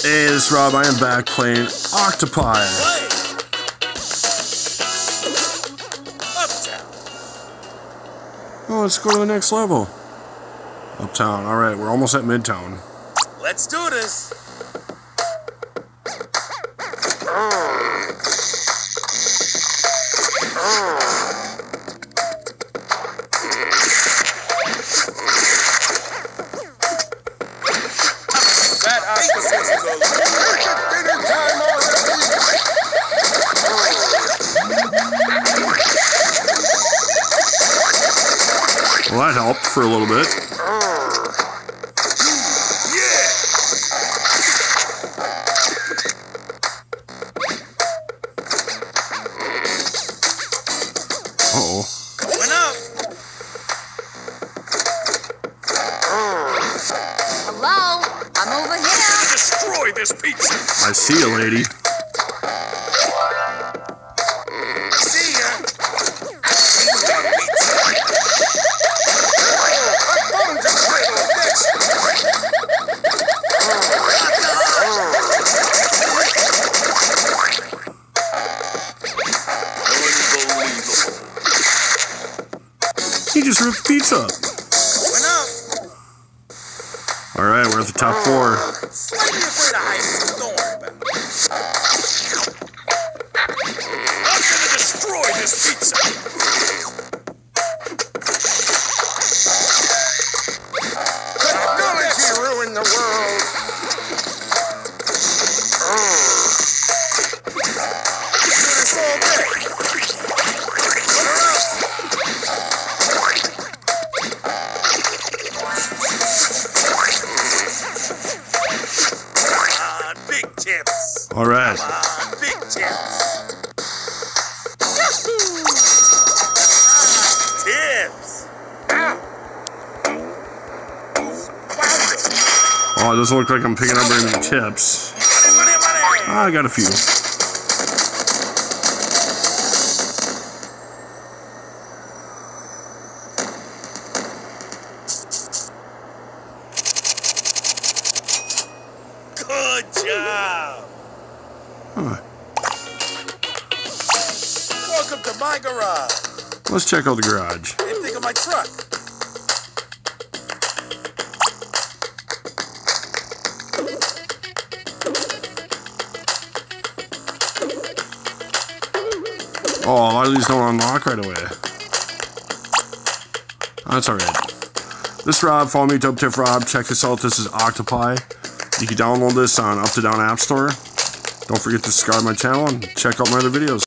Hey, this is Rob. I am back playing Octopie. Oh, let's go to the next level. Uptown. All right, we're almost at Midtown. Let's do this. That Well, that helped for a little bit. Hello? I'm over here. Destroy this pizza. I see you, lady. Just ripped the pizza up. All right, we're at the top four. Technology ruined the world. Tips. All right. Ah, big tips. Ah, tips. Oh, it doesn't look like I'm picking up any tips. Money, money, money. I got a few. Good job. Huh. Welcome to my garage. Let's check out the garage. You think of my truck? Oh, a lot of these don't unlock right away. That's alright. This is Rob. Follow me to UpTiff Rob. Check this out. This is Octopie. You can download this on Up to Down App Store. Don't forget to subscribe my channel and check out my other videos.